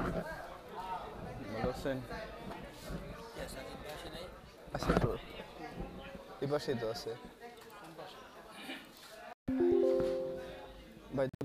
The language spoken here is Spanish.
No lo sé. Hace todo. Y por si todo hace. Vai de